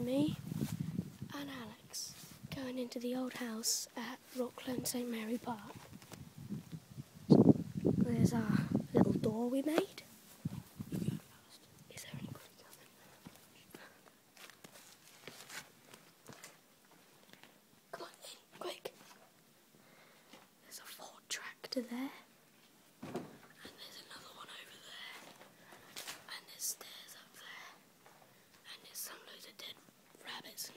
me and Alex going into the old house at Rockland St Mary Park. There's our little door we made. Come on quick. There's a Ford tractor there. And there's another one over there. And there's of dead rabbits